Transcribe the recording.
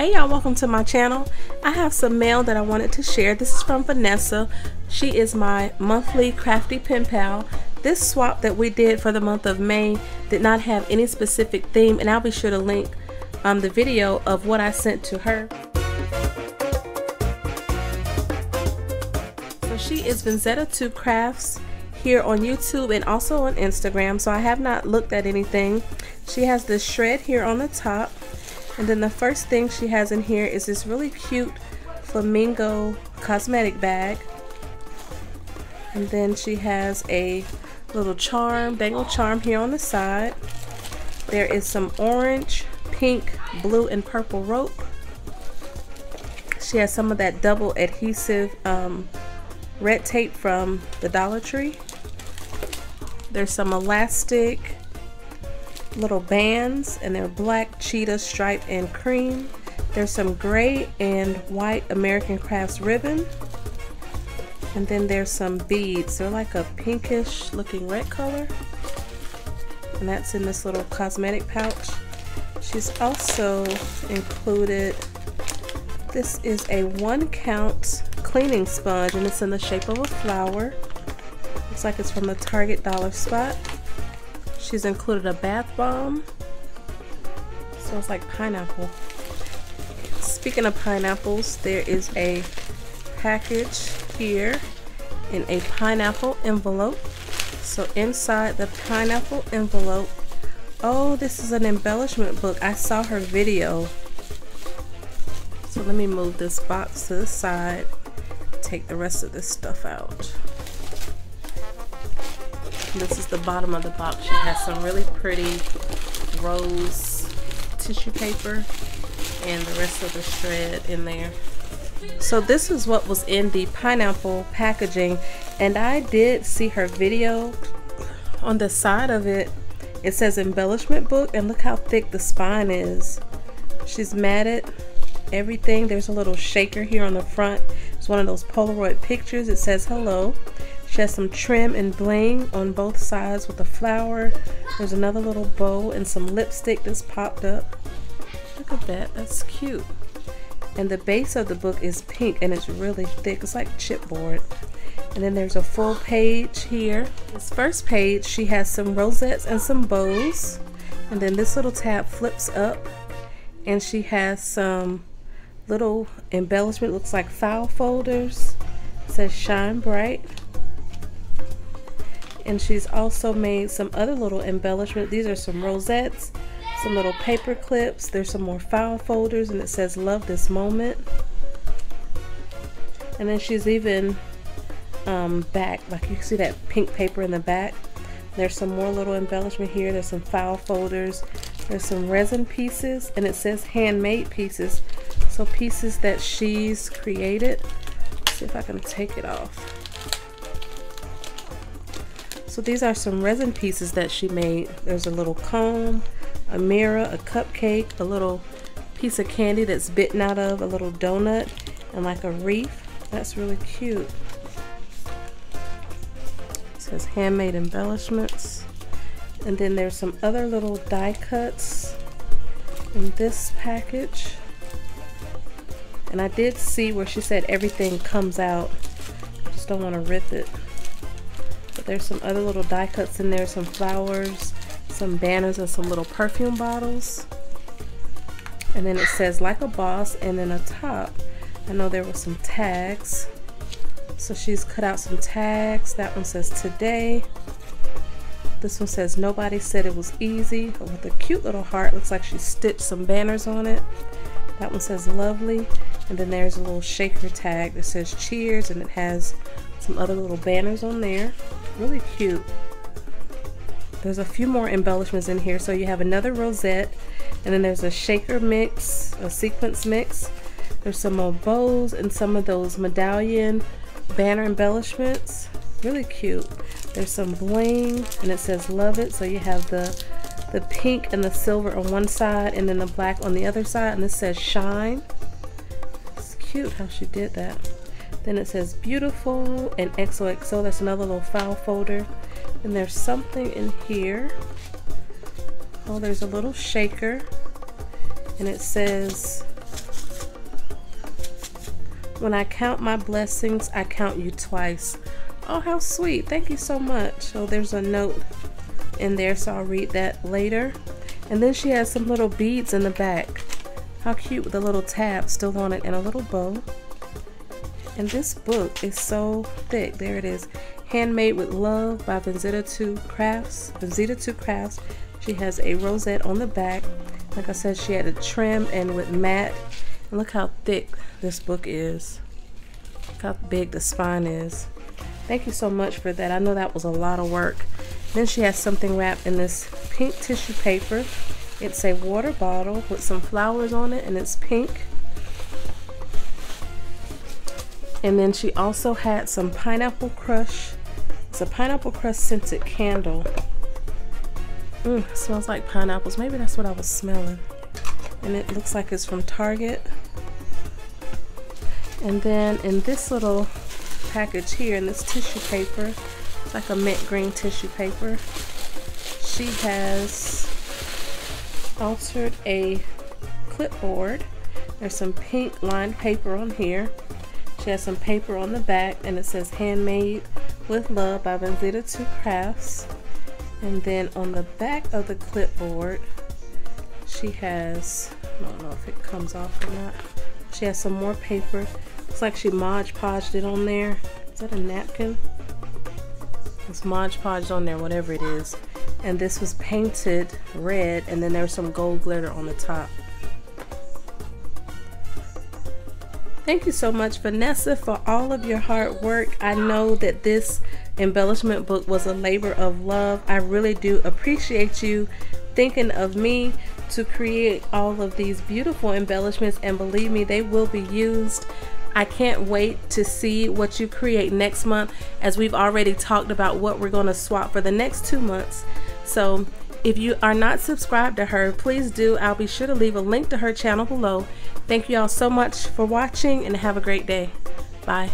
Hey y'all, welcome to my channel. I have some mail that I wanted to share. This is from Vanessa. She is my monthly crafty pen pal. This swap that we did for the month of May did not have any specific theme and I'll be sure to link um, the video of what I sent to her. So she is Vanezzita2 Crafts here on YouTube and also on Instagram so I have not looked at anything. She has this shred here on the top and then the first thing she has in here is this really cute flamingo cosmetic bag. And then she has a little charm, dangle charm here on the side. There is some orange, pink, blue, and purple rope. She has some of that double adhesive um, red tape from the Dollar Tree. There's some elastic little bands and they're black, cheetah, stripe, and cream. There's some gray and white American Crafts ribbon. And then there's some beads. They're like a pinkish looking red color. And that's in this little cosmetic pouch. She's also included, this is a one count cleaning sponge and it's in the shape of a flower. Looks like it's from the Target Dollar Spot. She's included a bath bomb. Smells like pineapple. Speaking of pineapples, there is a package here in a pineapple envelope. So inside the pineapple envelope, oh, this is an embellishment book. I saw her video. So let me move this box to the side, take the rest of this stuff out. This is the bottom of the box. She has some really pretty rose tissue paper and the rest of the shred in there. So this is what was in the pineapple packaging and I did see her video on the side of it. It says embellishment book and look how thick the spine is. She's matted everything. There's a little shaker here on the front. It's one of those Polaroid pictures. It says hello. She has some trim and bling on both sides with a flower. There's another little bow and some lipstick that's popped up. Look at that, that's cute. And the base of the book is pink and it's really thick. It's like chipboard. And then there's a full page here. This first page, she has some rosettes and some bows. And then this little tab flips up and she has some little embellishment, looks like file folders. It says shine bright and she's also made some other little embellishment. These are some rosettes some little paper clips. There's some more file folders and it says love this moment. And then she's even um, back like you can see that pink paper in the back. There's some more little embellishment here. There's some file folders. There's some resin pieces and it says handmade pieces. So pieces that she's created. Let's see if I can take it off so these are some resin pieces that she made. There's a little comb, a mirror, a cupcake, a little piece of candy that's bitten out of, a little donut, and like a wreath. That's really cute. It says handmade embellishments. And then there's some other little die cuts in this package. And I did see where she said everything comes out. I just don't want to rip it. There's some other little die cuts in there, some flowers, some banners, and some little perfume bottles. And then it says like a boss, and then a top, I know there were some tags. So she's cut out some tags. That one says today. This one says nobody said it was easy with a cute little heart. Looks like she stitched some banners on it. That one says lovely. And then there's a little shaker tag that says cheers and it has some other little banners on there. Really cute. There's a few more embellishments in here. So you have another rosette and then there's a shaker mix a sequence mix. There's some more bows and some of those medallion banner embellishments. Really cute. There's some bling and it says love it. So you have the the pink and the silver on one side and then the black on the other side and this says shine. It's cute how she did that then it says beautiful and XOXO. That's another little file folder. And there's something in here. Oh, there's a little shaker. And it says When I count my blessings, I count you twice. Oh, how sweet. Thank you so much. So there's a note in there, so I'll read that later. And then she has some little beads in the back. How cute with a little tab still on it and a little bow. And this book is so thick. There it is. Handmade with Love by Vanezzita 2 Crafts. Vanezzita 2 Crafts. She has a rosette on the back. Like I said, she had a trim and with matte. And look how thick this book is. Look how big the spine is. Thank you so much for that. I know that was a lot of work. Then she has something wrapped in this pink tissue paper. It's a water bottle with some flowers on it and it's pink. And then she also had some pineapple crush. It's a pineapple crush scented candle. Mmm, smells like pineapples. Maybe that's what I was smelling. And it looks like it's from Target. And then in this little package here, in this tissue paper, it's like a mint green tissue paper, she has altered a clipboard. There's some pink lined paper on here. She has some paper on the back and it says handmade with love by Vanezzita 2 Crafts. And then on the back of the clipboard, she has, I don't know if it comes off or not. She has some more paper. Looks like she Mod Podged it on there. Is that a napkin? It's Mod Podged on there, whatever it is. And this was painted red and then there was some gold glitter on the top. Thank you so much, Vanessa, for all of your hard work. I know that this embellishment book was a labor of love. I really do appreciate you thinking of me to create all of these beautiful embellishments and believe me, they will be used. I can't wait to see what you create next month as we've already talked about what we're going to swap for the next two months. So if you are not subscribed to her, please do. I'll be sure to leave a link to her channel below. Thank you all so much for watching and have a great day. Bye.